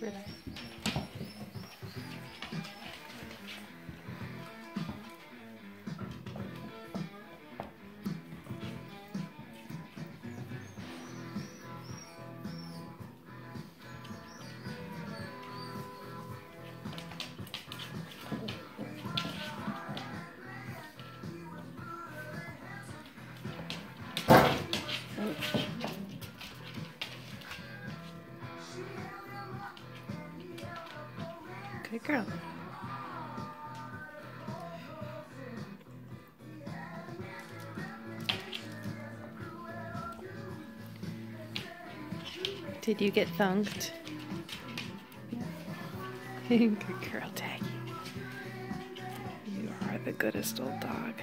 Really? Good girl. Did you get thunked? Good girl, Taggy. You are the goodest old dog.